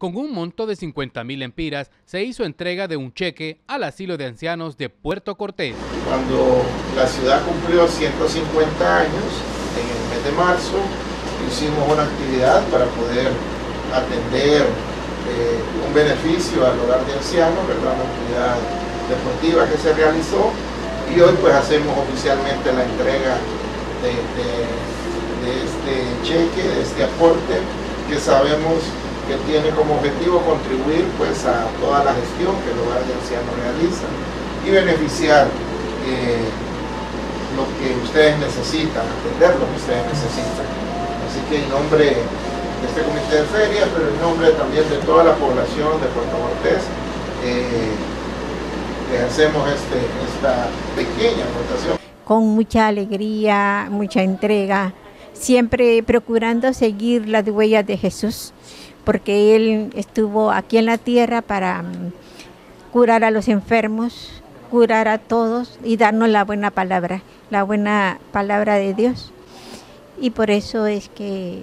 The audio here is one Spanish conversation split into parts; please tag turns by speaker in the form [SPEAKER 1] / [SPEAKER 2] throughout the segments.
[SPEAKER 1] Con un monto de 50 mil empiras, se hizo entrega de un cheque al asilo de ancianos de Puerto Cortés.
[SPEAKER 2] Cuando la ciudad cumplió 150 años, en el mes de marzo, hicimos una actividad para poder atender eh, un beneficio al hogar de ancianos, ¿verdad? una actividad deportiva que se realizó y hoy pues hacemos oficialmente la entrega de, de este cheque, de este aporte que sabemos que tiene como objetivo contribuir pues a toda la gestión que el hogar de ancianos realiza y beneficiar eh, lo que ustedes necesitan, atender lo que ustedes necesitan. Así que en nombre de este comité de feria, pero en nombre también de toda la población de Puerto Cortés, eh, hacemos este, esta pequeña aportación.
[SPEAKER 3] Con mucha alegría, mucha entrega, siempre procurando seguir las huellas de Jesús porque Él estuvo aquí en la tierra para mm, curar a los enfermos, curar a todos y darnos la buena palabra, la buena palabra de Dios. Y por eso es que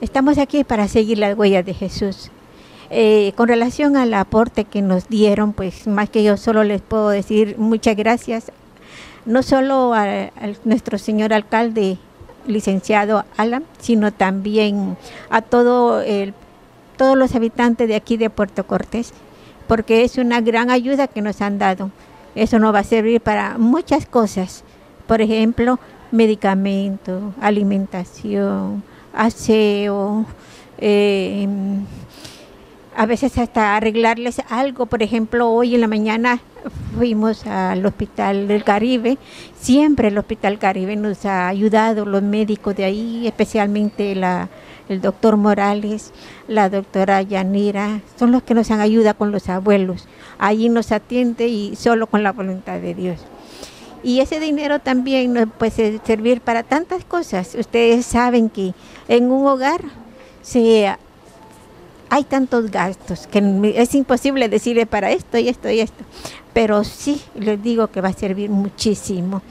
[SPEAKER 3] estamos aquí para seguir las huellas de Jesús. Eh, con relación al aporte que nos dieron, pues más que yo solo les puedo decir muchas gracias, no solo a, a nuestro señor alcalde, licenciado Alan, sino también a todo el todos los habitantes de aquí de Puerto Cortés, porque es una gran ayuda que nos han dado. Eso nos va a servir para muchas cosas, por ejemplo, medicamentos, alimentación, aseo, eh, a veces hasta arreglarles algo. Por ejemplo, hoy en la mañana fuimos al Hospital del Caribe. Siempre el Hospital Caribe nos ha ayudado, los médicos de ahí, especialmente la, el doctor Morales, la doctora Yanira, son los que nos han ayudado con los abuelos. Allí nos atiende y solo con la voluntad de Dios. Y ese dinero también nos puede servir para tantas cosas. Ustedes saben que en un hogar hay tantos gastos que es imposible decirle para esto y esto y esto. Pero sí les digo que va a servir muchísimo.